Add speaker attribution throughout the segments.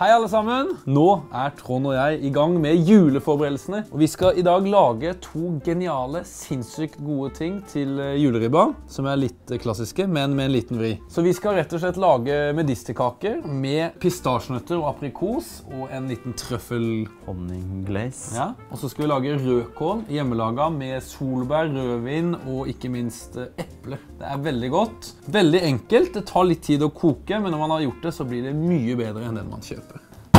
Speaker 1: Hei, alle sammen! Nå er Trond og jeg i gang med juleforberedelsene. Og vi skal i dag lage to geniale, sinnssykt gode ting til eh, juleribba, som er litt eh, klassiske, men med en liten vri. Så vi skal rett og slett lage medisterkaker med pistasjenøtter og aprikos og en liten trøffel...
Speaker 2: Honningglaze.
Speaker 1: Ja. Og så skal vi lage rødkål hjemmelaga med solbær, rødvin og ikke minst eple. epler. Det er veldig godt. Veldig enkelt. Det tar litt tid å koke, men når man har gjort det, så blir det mye bedre enn den man kjøper.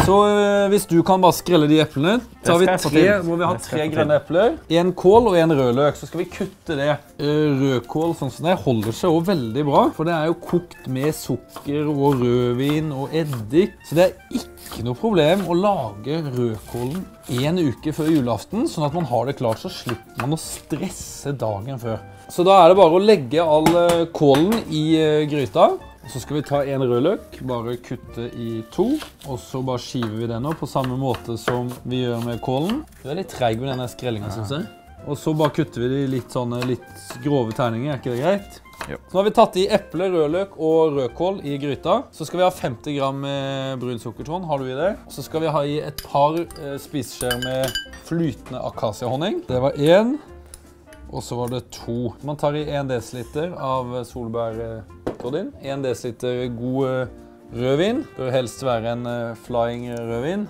Speaker 1: Så øh, hvis du kan bare skrelle de eplene, så har vi tre, må vi ha tre grønne epler, en kål og en rødløk. Så skal vi kutte det. Øh, Rødkål sånn som det holder seg også veldig bra, for det er jo kokt med sukker og rødvin og eddik. Så det er ikke noe problem å lage rødkålen en uke før julaften, sånn at man har det klart, så slipper man å stresse dagen før. Så da er det bare å legge all øh, kålen i gryta. Så skal vi ta en rødløk, bare kutte i to, og så bare skiver vi den opp på samme måte som vi gjør med kålen. Du er litt treig med denne skrellinga, synes jeg. Og så bare kutter vi de litt sånne litt grove terninger, er ikke det greit?
Speaker 2: Jo.
Speaker 1: Så nå har vi tatt i eple, rødløk og rødkål i gryta. Så skal vi ha 50 gram brun sukkertårn, har du i det? Så skal vi ha i et par eh, spiseskjeer med flytende akasiahonning. Det var én. Og så var det to. Man tar i 1 dl av solbærtoddin. 1 dl god eh, rødvin. Bør helst være en eh, flying rødvin.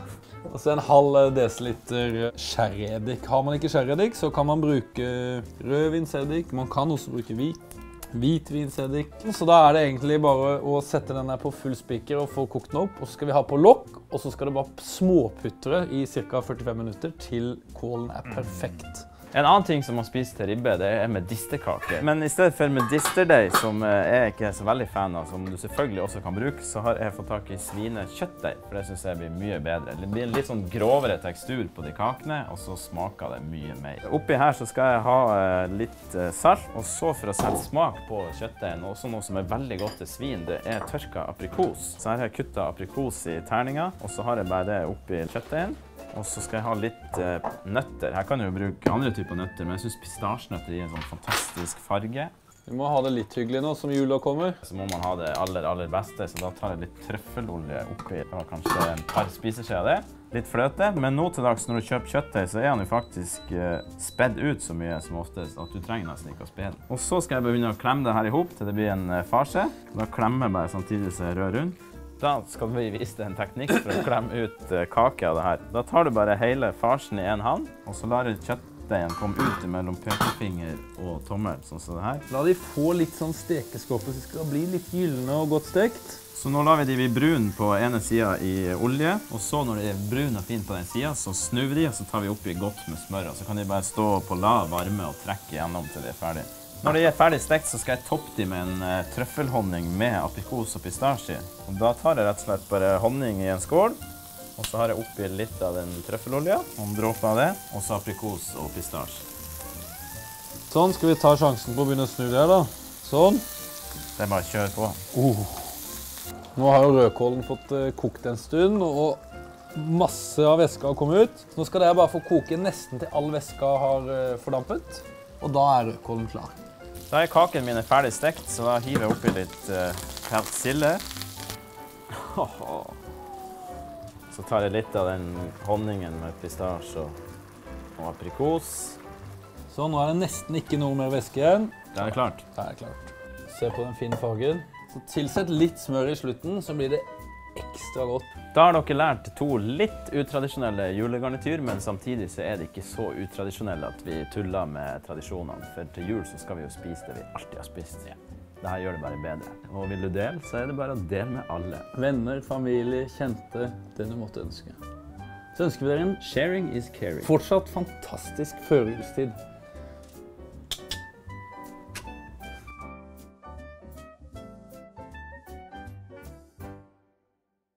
Speaker 1: Og så en halv desiliter sherryeddik. Har man ikke sherryeddik, så kan man bruke rødvinseddik. Man kan også bruke hvit. Hvitvinseddik. Så da er det egentlig bare å sette den på full spiker og få kokt den opp. Og så skal vi ha på lokk, og så skal det bare småputre i ca. 45 minutter til kålen er perfekt.
Speaker 2: En annen ting som man spiser til ribbe, det er medisterkake. Men i stedet for medisterdeig, som eh, jeg ikke er så veldig fan av, som du selvfølgelig også kan bruke, så har jeg fått tak i svinekjøttdeig, for det syns jeg blir mye bedre. Det blir en litt sånn grovere tekstur på de kakene, og så smaker det mye mer. Oppi her så skal jeg ha eh, litt eh, salt, og så for å sette smak på kjøttdeigen, også noe som er veldig godt til svin, det er tørka aprikos. Så her har jeg kuttet aprikos i terninga, og så har jeg bare det oppi kjøttdeigen. Og så skal jeg ha litt eh, nøtter. Her kan du jo bruke andre typer nøtter, men jeg syns pistasjenøtter gir en sånn fantastisk farge.
Speaker 1: Vi må ha det litt hyggelig nå som jula kommer.
Speaker 2: Så må man ha det aller, aller beste, så da tar jeg litt trøffelolje oppi. Og kanskje en par spiseskjeer av det. Litt fløte. Men nå til dags når du kjøper kjøttdeig, så er han jo faktisk eh, spedd ut så mye som oftest at du trenger nesten ikke å spe den. Og så skal jeg begynne å klemme det her i hop til det blir en eh, farse. Da klemmer jeg bare samtidig som jeg rører rundt. Da skal vi vise deg en teknikk for å klemme ut eh, kake av det her. Da tar du bare hele farsen i en hand, og så lar du kjøttdeigen komme ut mellom pekefinger og tommel, sånn som det her.
Speaker 1: La de få litt sånn stekeskåpe, så de skal bli litt gylne og godt stekt.
Speaker 2: Så nå lar vi de bli brun på ene sida i olje, og så når de er brun og fin på den sida, så snur vi de, og så tar vi oppi godt med smør, og så kan de bare stå på lav varme og trekke gjennom til de er ferdig. Når de er ferdig stekt, så skal jeg toppe de med en uh, trøffelhonning med aprikos og pistasje. Og da tar jeg rett og slett bare honning i en skål, og så har jeg oppi litt av den trøffelolja, noen dråper av det, og så aprikos og pistasje.
Speaker 1: Sånn, skal vi ta sjansen på å begynne å snu det her da. Sånn.
Speaker 2: Det er bare å kjøre på.
Speaker 1: Oh. Nå har jo rødkålen fått uh, kokt en stund, og masse av væska har kommet ut. Så nå skal det bare få koke nesten til all væska har uh, fordampet, og da er rødkålen klar.
Speaker 2: Da er kaken min ferdig stekt, så da hiver jeg oppi litt uh, persille. Så tar jeg litt av den honningen med pistasje og, og aprikos.
Speaker 1: Så nå er det nesten ikke noe mer væske igjen.
Speaker 2: Da er det klart.
Speaker 1: Da er det klart. Se på den fine fargen. Så tilsett litt smør i slutten, så blir det ekstra godt.
Speaker 2: Da har dere lært to litt utradisjonelle julegarnityr, men samtidig så er det ikke så utradisjonelle at vi tuller med tradisjonene. For til jul så skal vi jo spise det vi alltid har spist. Ja. Dette gjør det bare bedre. Og vil du dele, så er det bare å dele med alle.
Speaker 1: Venner, familie, kjente, Den du måtte ønske. Så ønsker vi dere en
Speaker 2: Sharing is caring.
Speaker 1: fortsatt fantastisk førjulstid.